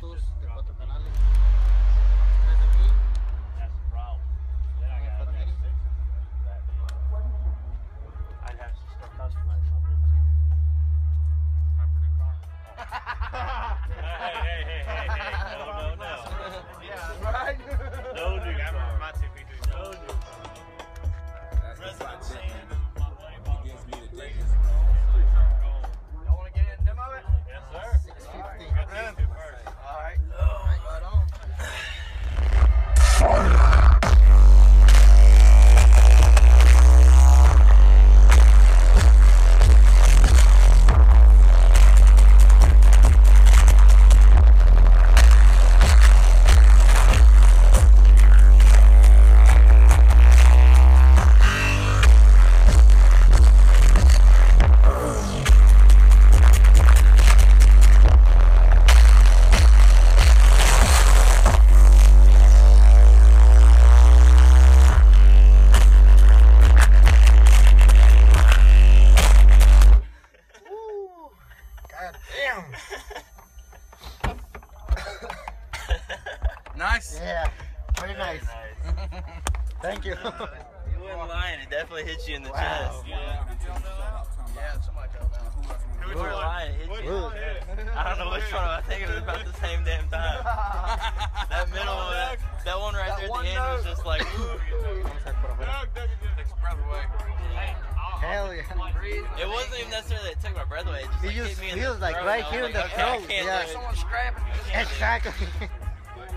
cuartos, de cuatro canales. nice? Yeah, Pretty nice. nice. Thank you. Uh, you weren't lying. It definitely hit you in the wow. chest. Yeah. yeah, somebody fell down. lying. It hit you. I don't know which one. I think it was about the same damn time. that middle one, that, that one right that there at the end note. was just like. Takes Hell yeah. It wasn't even necessarily that it took my breath away. It just, like, just hit me in feels the like right here in the throat. Yeah. Someone scrapping. Exactly.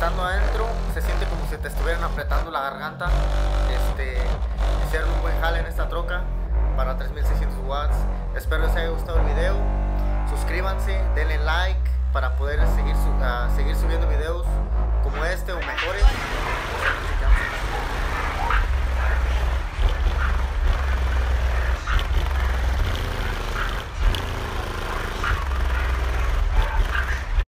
estando adentro se siente como si te estuvieran apretando la garganta. Este, hicieron un buen jale en esta troca para 3600 watts. Espero les haya gustado el video. Suscríbanse, denle like para poder seguir, ah, seguir subiendo videos como este o mejores.